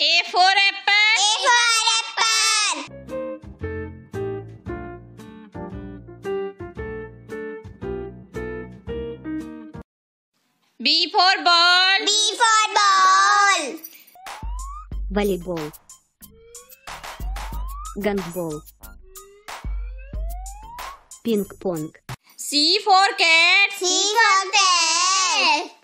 A for apple. A for apple. B for ball. B for ball. Volleyball. Gunball. Ping pong. C for cat. C for cat.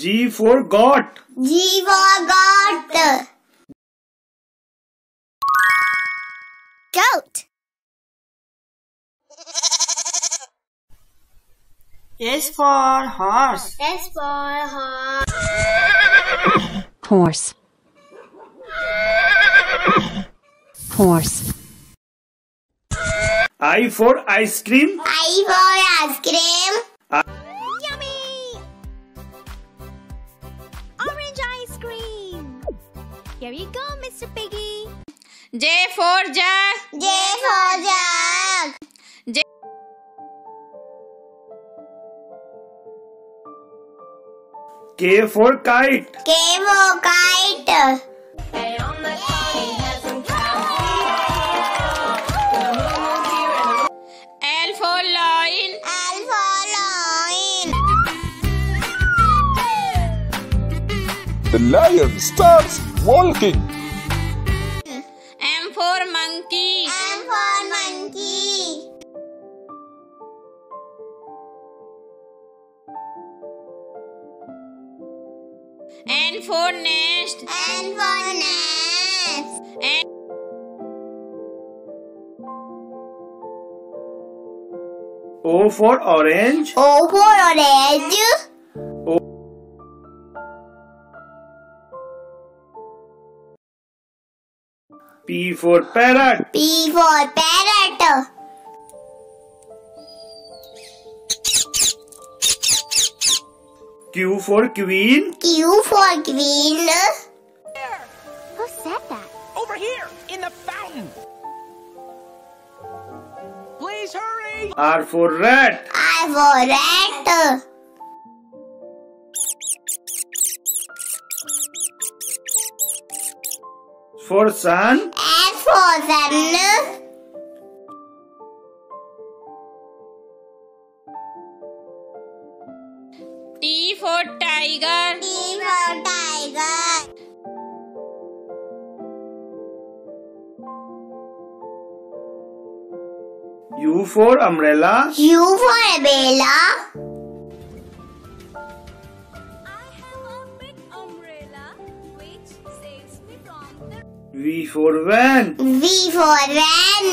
G for goat. G for goat. Goat. S for horse. S for horse. horse, horse, I for ice cream. I for ice cream. Yummy! Here you go, Mr. Piggy. J for jug. J for jug. J. K for kite. K for kite. L for lion. L for lion. The lion starts walking. M for monkey. M for monkey. N for nest. N for nest. N O for orange. O for orange. P for parrot. P for parrot. Q for queen. Q for queen. Who said that? Over here, in the fountain. Please hurry. R for rat. R for rat. For sun. S for sun. T for tiger. T for tiger. U for umbrella. U for umbrella. V for van. V for van.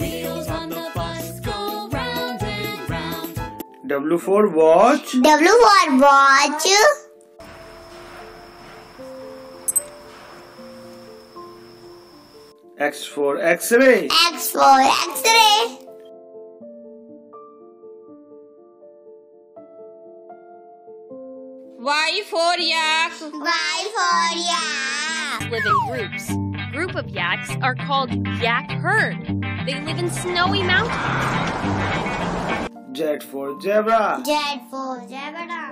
wheels on the bus go round and round. W for watch. W for watch. X for x-ray. X for X-ray. Y for yak. Y for yak. live in groups. Group of yaks are called yak herd. They live in snowy mountains. Z for zebra. Z for zebra.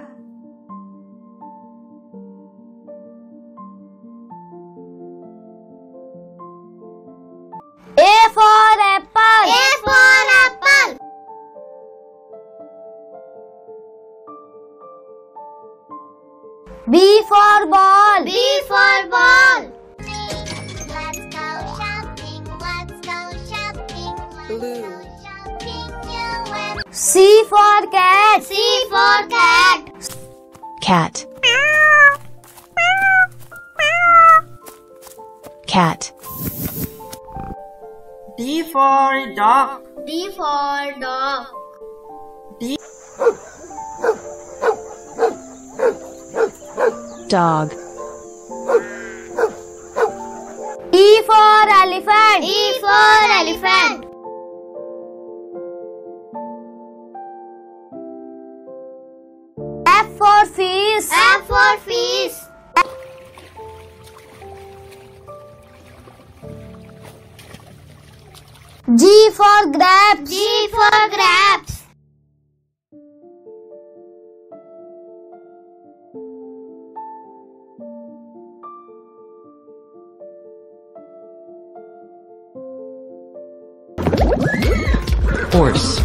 B for ball. B for ball. Let's go shopping. Let's go shopping. Blue. go shopping. You and C for cat. C for cat. cat, cat, D for dog. D for dog. Dog. E for elephant. E for elephant. F for fish. F for fish. G for grapes. G for grapes. Horse.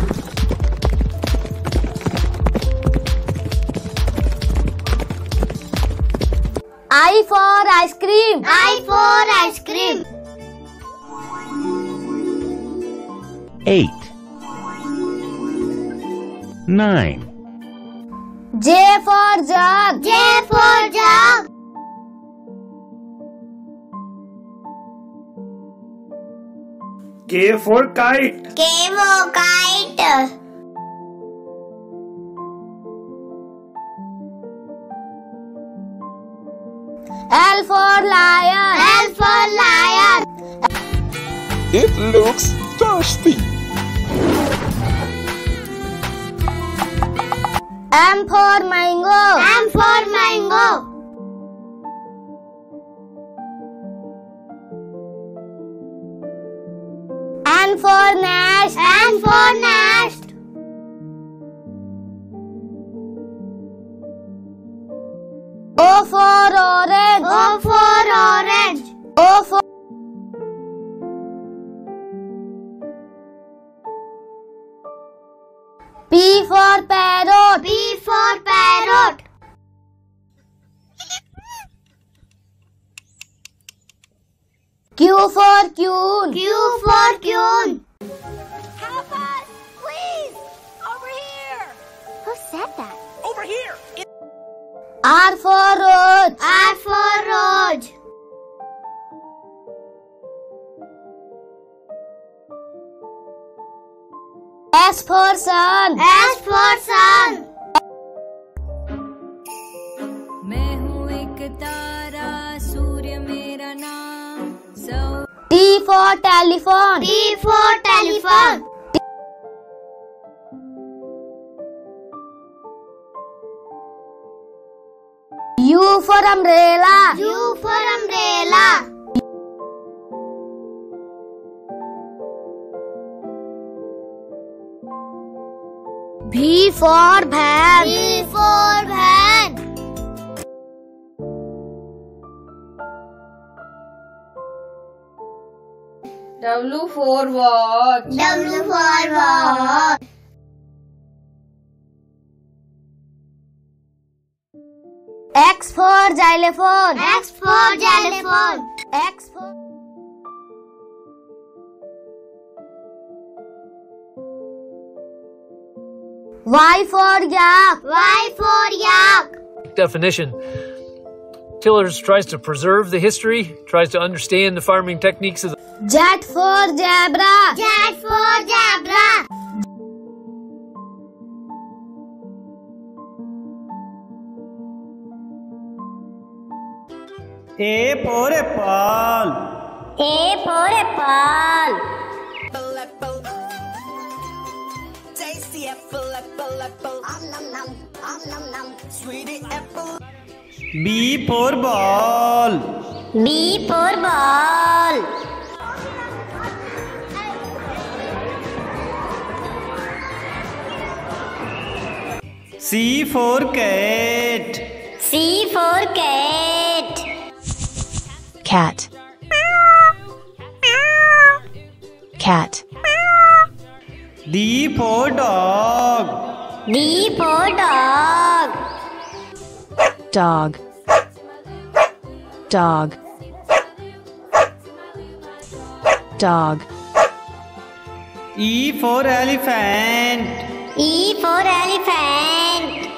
I for ice cream. I for ice cream. eight, nine, J for jug. J for jug. K for kite. K for kite. L for lion. L for lion. It looks thirsty. M for mango. M for mango. For nest. N for nest. O for orange. Q for queen. Q for queen. Help us! Please! Over here! Who said that? Over here! In R for rose. R for rose. S for sun. S for sun. For telephone. T for telephone. U for umbrella. U for umbrella. V for van. V for van. W for watch. W for watch. X for xylophone. X for xylophone. X for Y for yak. Y for yak. definition. Tillers tries to preserve the history, tries to understand the farming techniques of the Z for zebra. Z for zebra. A for apple. A for apple. tasty apple, apple, apple. Om nom nom. Om nom nom. Sweetie apple. B for ball. B for ball. C for cat. C for cat. Cat. Cat. D for dog. D for dog. Dog. Dog. Dog. E for elephant. E for elephant.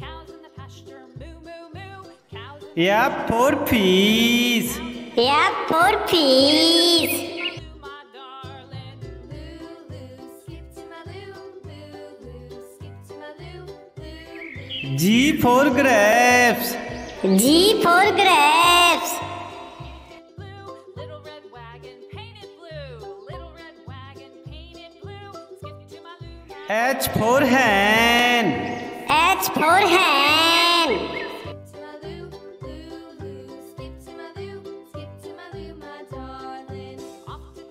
Cows in the pasture, moo, moo, G for grapes. G for grapes. H for hen. H for hen.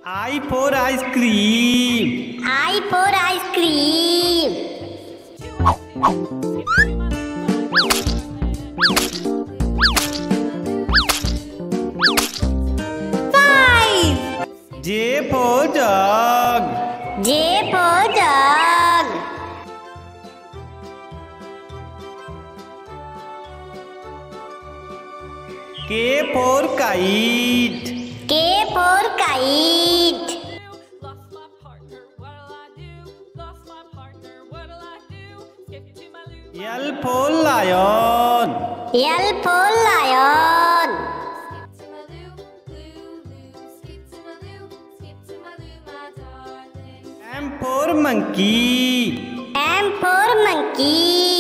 I for ice cream. I for ice cream. J for. K for kite. K for kite. L for lion. L for lion. Monkey. M for monkey.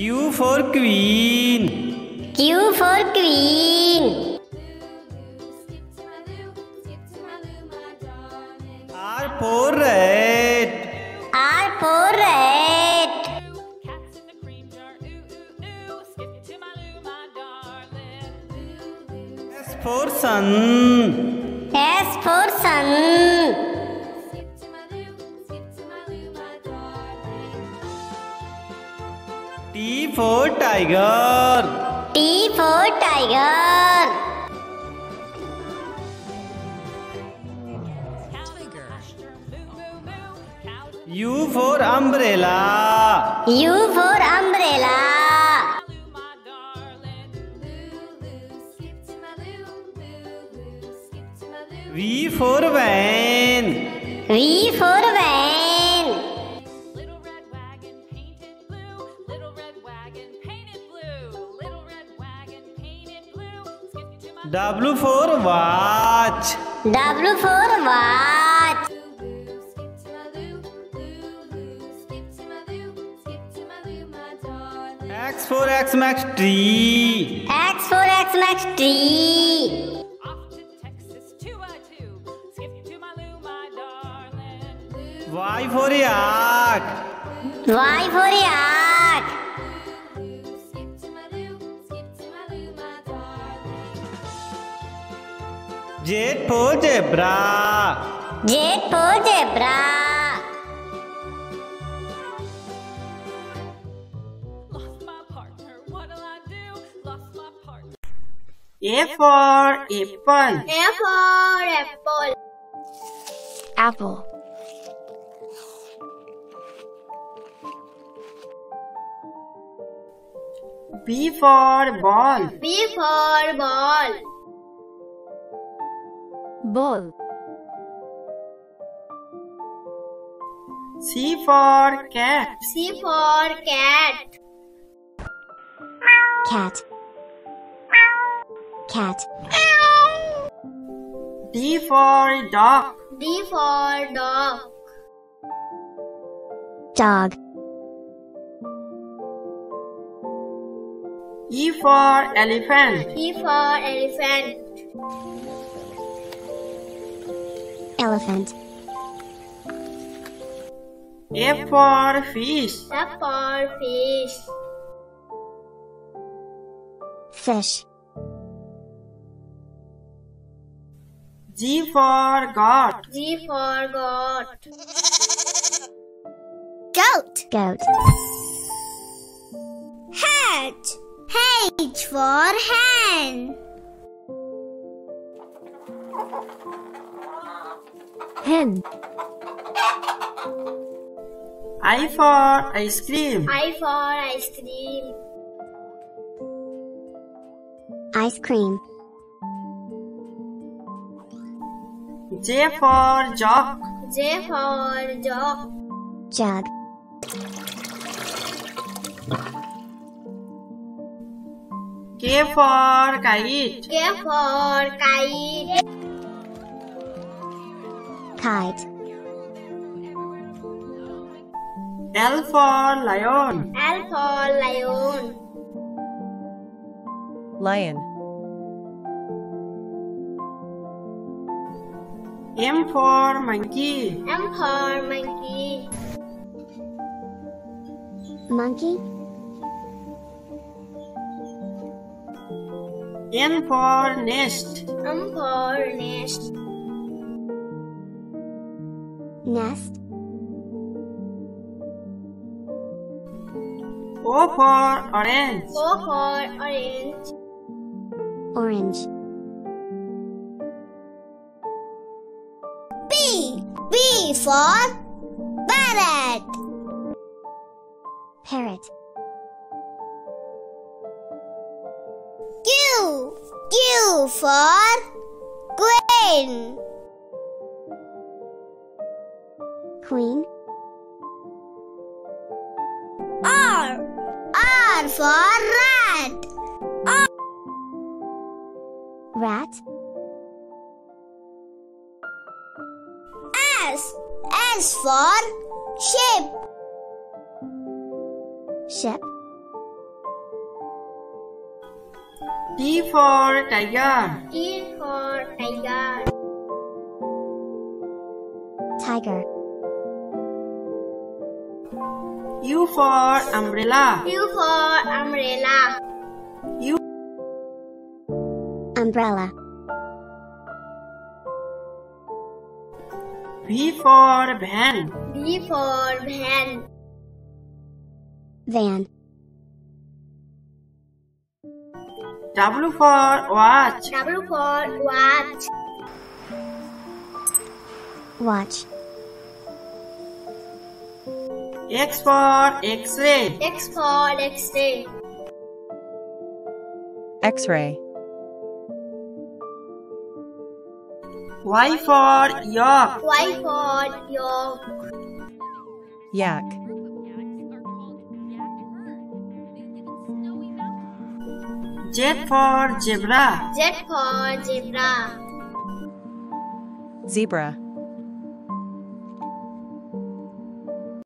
Q for queen. Q for queen. T for tiger T for tiger U for umbrella U for umbrella V for van V for W for watch. W for watch. X for Xmas tree. X for Xmas tree. Y for yak. Y for yak. Z for zebra. Z for zebra. A for apple. A for apple. Apple. B for ball. B for ball. Ball. C for cat. C for cat. Cat. Cat. D for dog. D for dog. Dog. E for elephant. E for elephant. Elephant. F for fish. F for fish. Fish. G for God. G for goat. Goat. Goat. Hat. H for hen. Hen. I for ice cream. I for ice cream. Ice cream. J for jog. J for jog. Jug. K for kite. K for kite. Kite. L for lion. L for lion. Lion. M for monkey. M for monkey. Monkey. N for nest. M for nest. Nest. O for orange. O for orange. Orange. B. B for parrot. Parrot. Q. Q for queen. Queen. R. R for rat. Rat. S. S for ship. Ship. T for tiger. T for tiger. Tiger. U for umbrella. U for umbrella. U Umbrella. V for van. V for van. Van. W for watch. W for watch. Watch. X for X-ray. X for X-ray. X-ray. Y for York. Y for York. Yak. Z for zebra. Z for zebra. Zebra.